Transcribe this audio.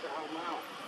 Wow.